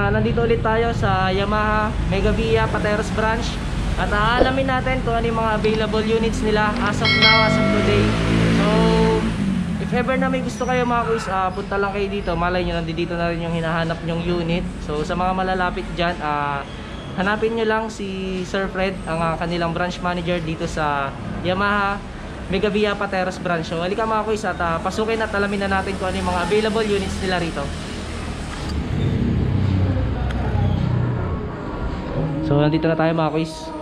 ah, nandito ulit tayo sa Yamaha Mega Via Pateros Branch at aalamin natin kung ano yung mga available units nila as of now, as of today. So, if ever na may gusto kayo mga kuys, ah, punta lang kayo dito. Malay nyo, nandito na rin yung hinahanap nyong unit. So, sa mga malalapit dyan, ah, hanapin nyo lang si Sir Fred, ang ah, kanilang branch manager dito sa Yamaha Mega Via Pateros Branch. So, halika mga kuys at ah, pasukin at alamin na natin kung ano yung mga available units nila rito. So, nandito na tayo mga kuys.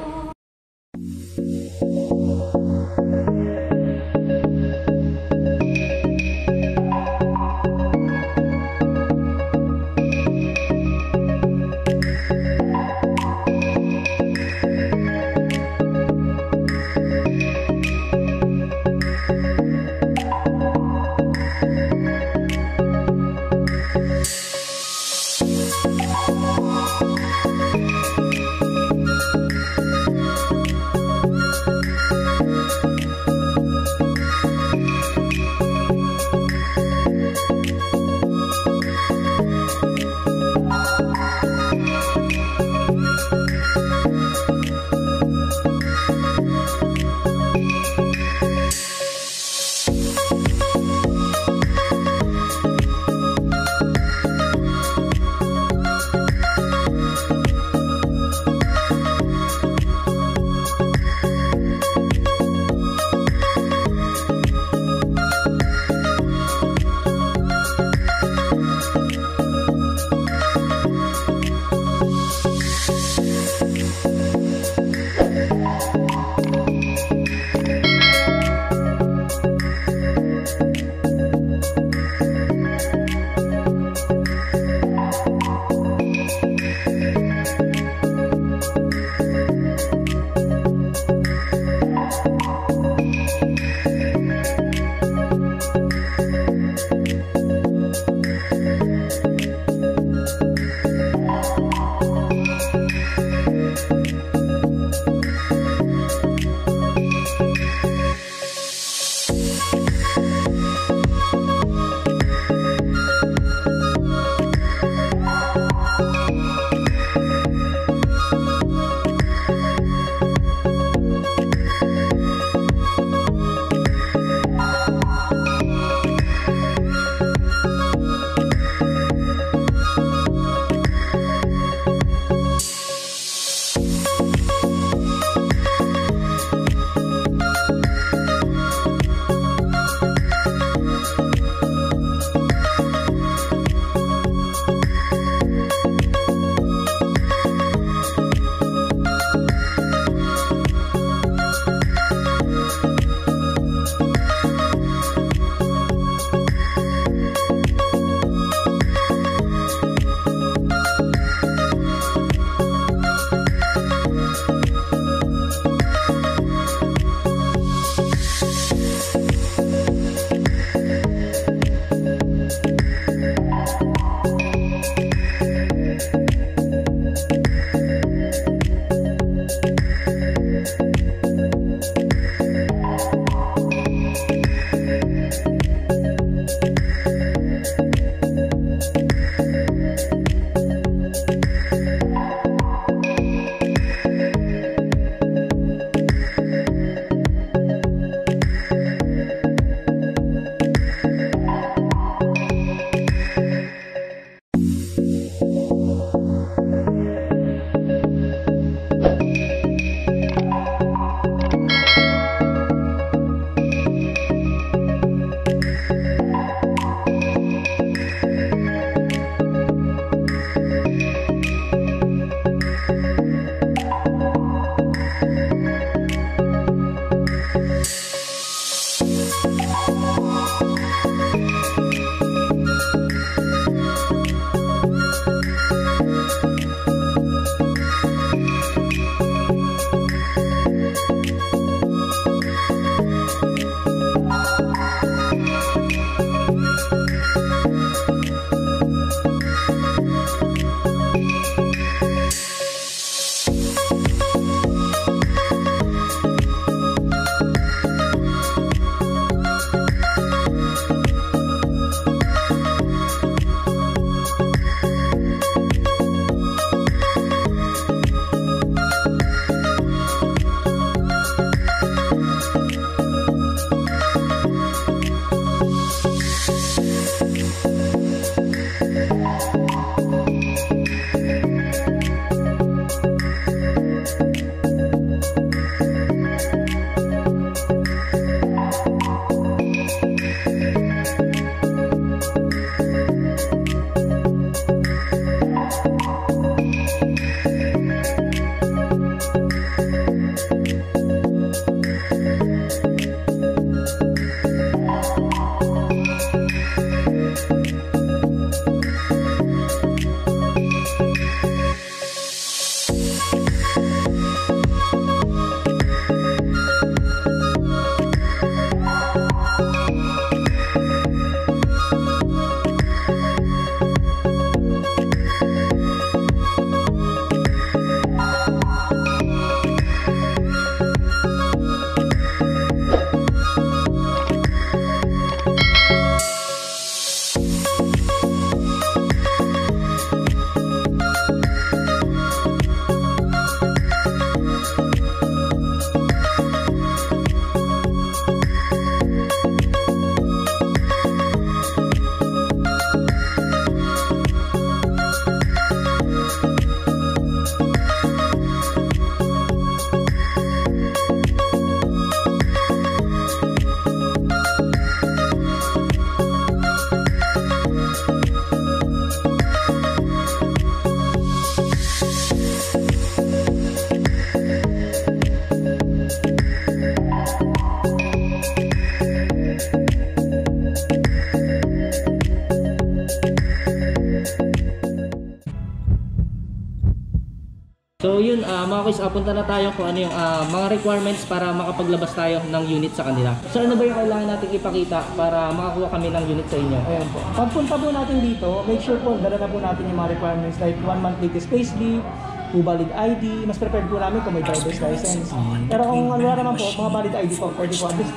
So yun, ah, mga kuys, apunta na tayo kung ano yung ah, mga requirements para makapaglabas tayo ng unit sa kanila. So ano ba yung kailangan natin ipakita para makakuha kami ng unit sa inyo? Ayan po. Pagpunta po natin dito, make sure po, dala na po natin yung mga requirements like one month latest payslip, two valid ID, mas prepared po namin kung may driver's license. Pero kung ano naman po, mga valid ID po, pwede po at least.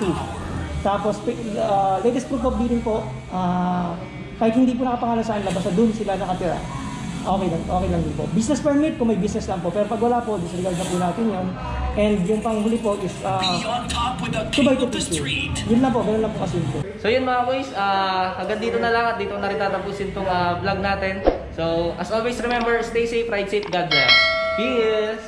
Tapos, uh, latest proof of billing po, ah, kahit hindi po nakapangalan sa basta doon sila nakatira. Okay lang, okay lang din po. Business permit kung may business lang po. Pero pag wala po, disregard na po natin yun. And yung panghuli po is uh, Be on top with the 2 king by of 2 the street. Yun lang po, ganun lang po kasimple. So yun mga boys, ah hanggang dito na lang at dito na rin tatapusin tong ah, vlog natin. So as always remember, stay safe, ride safe, God bless. Peace!